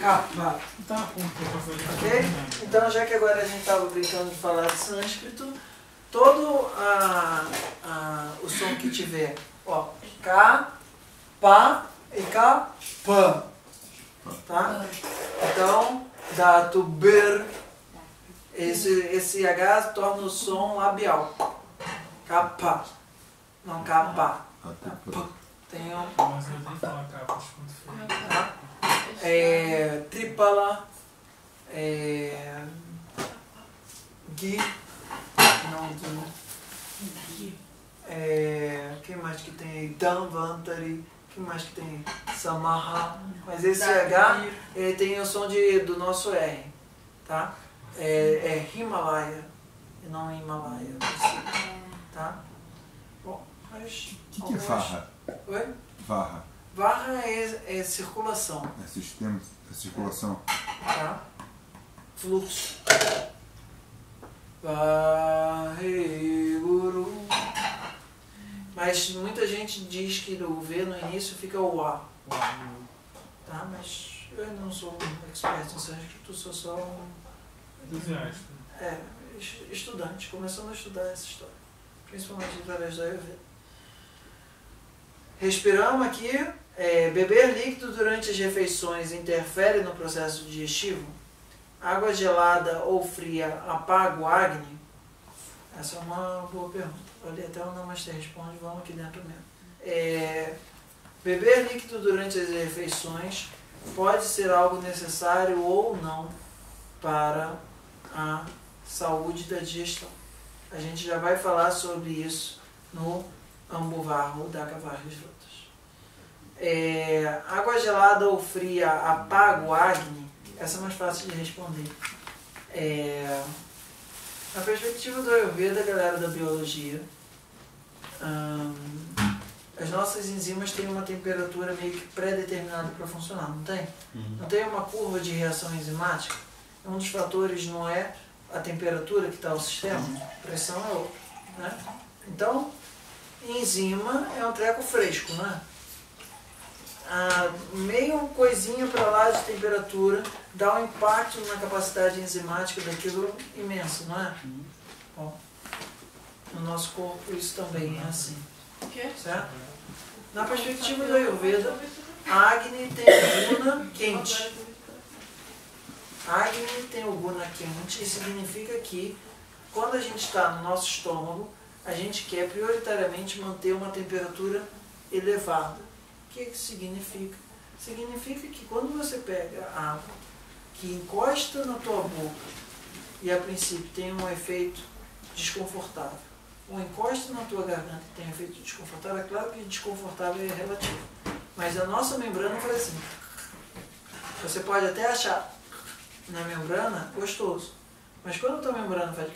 Capa. Ok? Então, já que agora a gente estava brincando de falar de sânscrito, todo a, a, o som que tiver, ó, K, Pá e K, P. Tá? Então, dado ber, esse, esse H torna o som labial. Capa. Não capa. Tem um. Mas eu nem falar capas quando for. Tá? É, tripala. É, gui. Não, gui. É, que mais que tem aí? Danvantari. que mais que tem aí? Samaha. Mas esse H ele tem o som de, do nosso R. Tá? É, é Himalaya. E não Himalaia. Tá? Bom, mas. O que, que é varra? Oi? Varra. Varra é, é circulação, É sistema, é circulação. tá? Fluxo. Varre guru. Mas muita gente diz que o V no início fica o A, tá? Mas eu não sou um expert em sânscrito, sou só um Entusiasta. é, es- estudante, começando a estudar essa história, principalmente através da Ayurveda. Respiramos aqui. É, beber líquido durante as refeições interfere no processo digestivo? Água gelada ou fria apaga o Agni? Essa é uma boa pergunta. Ali até o Namastê responde, vamos aqui dentro mesmo. É, beber líquido durante as refeições pode ser algo necessário ou não para a saúde da digestão. A gente já vai falar sobre isso no Ambuvarro da Cavarras Frutas. É, água gelada ou fria apaga o Agni? Essa é mais fácil de responder. É, na perspectiva do Ayurveda, galera da biologia, hum, as nossas enzimas têm uma temperatura meio que pré-determinada para funcionar, não tem? Não tem uma curva de reação enzimática? Um dos fatores não é a temperatura que está o sistema, a pressão é outra. Né? Então, enzima é um treco fresco, né? Ah, meio coisinha para lá de temperatura dá um impacto na capacidade enzimática daquilo imenso, não é? Bom, no nosso corpo isso também é assim, certo? Na perspectiva do Ayurveda, a Agni tem a guna quente. Agni tem o guna quente e significa que quando a gente está no nosso estômago, a gente quer prioritariamente manter uma temperatura elevada. O que, que significa? Significa que quando você pega água que encosta na tua boca e a princípio tem um efeito desconfortável, ou encosta na tua garganta e tem um efeito desconfortável, é claro que desconfortável é relativo. Mas a nossa membrana faz assim. Você pode até achar na membrana gostoso. Mas quando a tua membrana faz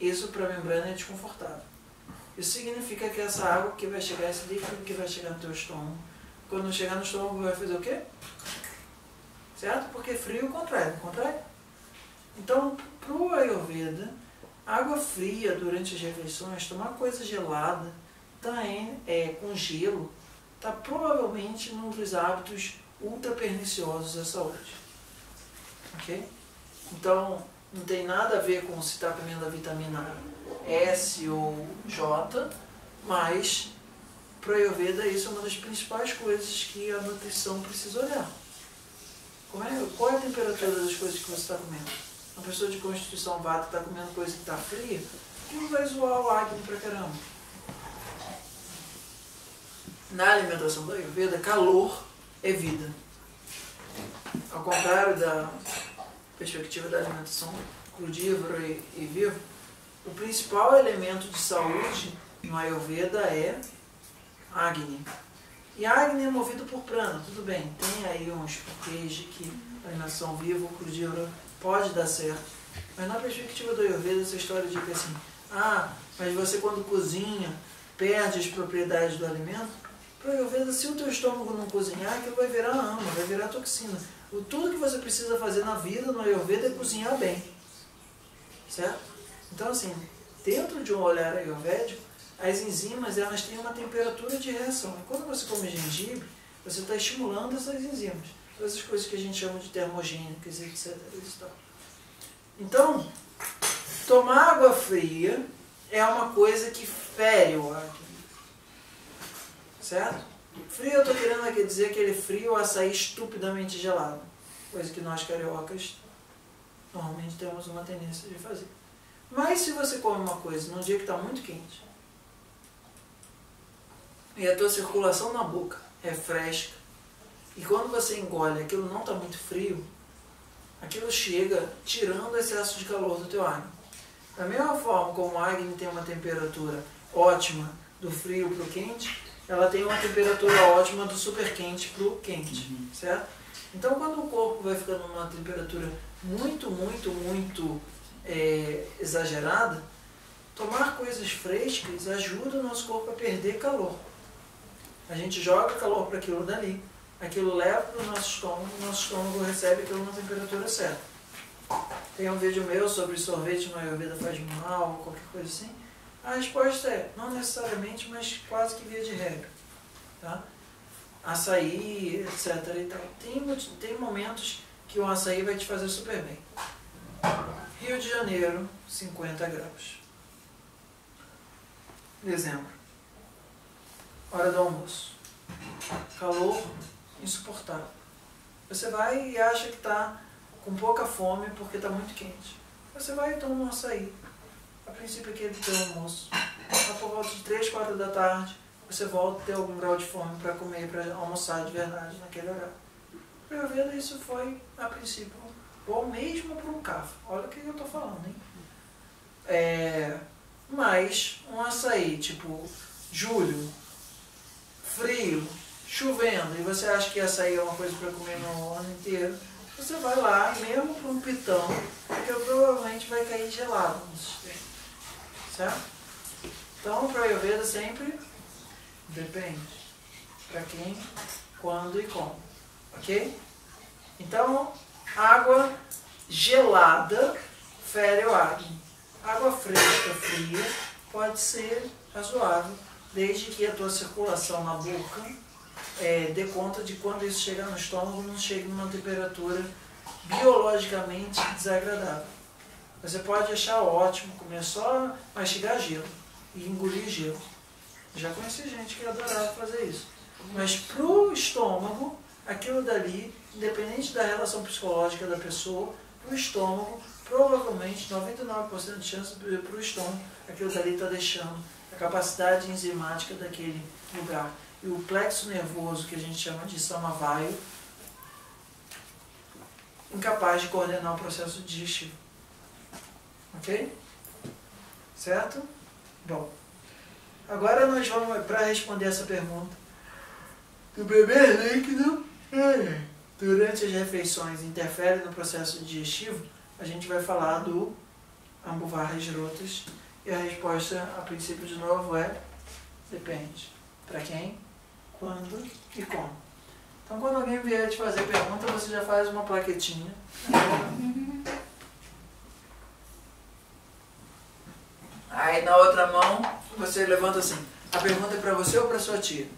isso para a membrana é desconfortável. Isso significa que essa água que vai chegar, esse líquido que vai chegar no teu estômago, quando chegar no estômago vai fazer o quê? Certo? Porque frio contrai, contrai? Então, para o Ayurveda, água fria durante as refeições, tomar coisa gelada, tá em, é, com gelo, está provavelmente num dos hábitos ultra perniciosos à saúde. Ok? Então, não tem nada a ver com se comendo a vitamina S ou J, mas para o Ayurveda isso é uma das principais coisas que a nutrição precisa olhar. Como é, qual é a temperatura das coisas que você está comendo? Uma pessoa de constituição vata está comendo coisa que está fria, não vai zoar o Agni pra caramba. Na alimentação do Ayurveda, calor é vida. Ao contrário da perspectiva da alimentação crudívora e, e viva, o principal elemento de saúde no Ayurveda é Agni. E Agni é movido por prana, tudo bem. Tem aí uns porquês de que a alimentação viva ou crudívora pode dar certo. Mas na perspectiva do Ayurveda, essa história de que assim, ah, mas você quando cozinha perde as propriedades do alimento, para o Ayurveda, se o teu estômago não cozinhar, aquilo vai virar ama, vai virar toxina. O, tudo que você precisa fazer na vida, no Ayurveda, é cozinhar bem. Certo? Então, assim, dentro de um olhar ayurvédico, as enzimas elas têm uma temperatura de reação. E quando você come gengibre, você está estimulando essas enzimas. Todas as coisas que a gente chama de termogênicas, etc. Então, tomar água fria é uma coisa que fere o acne. Certo? Frio eu estou querendo aqui dizer aquele frio açaí estupidamente gelado. Coisa que nós cariocas normalmente temos uma tendência de fazer. Mas se você come uma coisa num dia que está muito quente e a tua circulação na boca é fresca e quando você engole aquilo não está muito frio, aquilo chega tirando o excesso de calor do teu ânimo. Da mesma forma como a Agni tem uma temperatura ótima do frio para o quente, ela tem uma temperatura ótima do super quente para o quente, uhum. certo? Então quando o corpo vai ficando numa temperatura muito, muito, muito é, exagerada, tomar coisas frescas ajuda o nosso corpo a perder calor. A gente joga calor para aquilo dali, aquilo leva para o nosso estômago, o nosso estômago recebe aquilo na temperatura certa. Tem um vídeo meu sobre sorvete no Ayurveda faz mal, qualquer coisa assim. A resposta é, não necessariamente, mas quase que via de regra. Tá? Açaí, etc. E tal. Tem, tem momentos que o açaí vai te fazer super bem. Rio de Janeiro, 50 graus. Dezembro. Hora do almoço. Calor insuportável. Você vai e acha que está com pouca fome porque está muito quente. Você vai e toma um açaí. A princípio aquele teu almoço. Lá por volta de 3, 4 da tarde, você volta a ter algum grau de fome para comer, para almoçar de verdade naquele horário. Para ver, isso foi, a princípio, ou mesmo para um café. Olha o que eu estou falando, hein? É, mas um açaí, tipo, julho, frio, chovendo, e você acha que açaí é uma coisa para comer no ano inteiro, você vai lá, mesmo para um pitão, porque provavelmente vai cair gelado no sistema. Certo? Então, para a Ayurveda sempre depende. Para quem, quando e como. Ok? Então, água gelada fere o acne. Água fresca, fria, pode ser razoável, desde que a tua circulação na boca é, dê conta de quando isso chegar no estômago, não chegue numa temperatura biologicamente desagradável. Você pode achar ótimo comer só mastigar gelo e engolir gelo. Já conheci gente que adorava fazer isso. Mas para o estômago, aquilo dali, independente da relação psicológica da pessoa, para o estômago, provavelmente 99% de chance para o estômago, aquilo dali está deixando a capacidade enzimática daquele lugar e o plexo nervoso, que a gente chama de samavaio, incapaz de coordenar o processo digestivo. Ok? Certo? Bom. Agora nós vamos, para responder essa pergunta, do beber líquido é, durante as refeições interfere no processo digestivo, a gente vai falar do ambuvarras rotas e a resposta, a princípio, de novo, é depende. Para quem? quando e como. Então, quando alguém vier te fazer pergunta, você já faz uma plaquetinha. Aí, na outra mão, você levanta assim. A pergunta é para você ou para sua tia?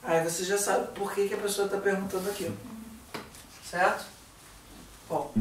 Aí você já sabe por que, que a pessoa está perguntando aquilo. Certo? Bom.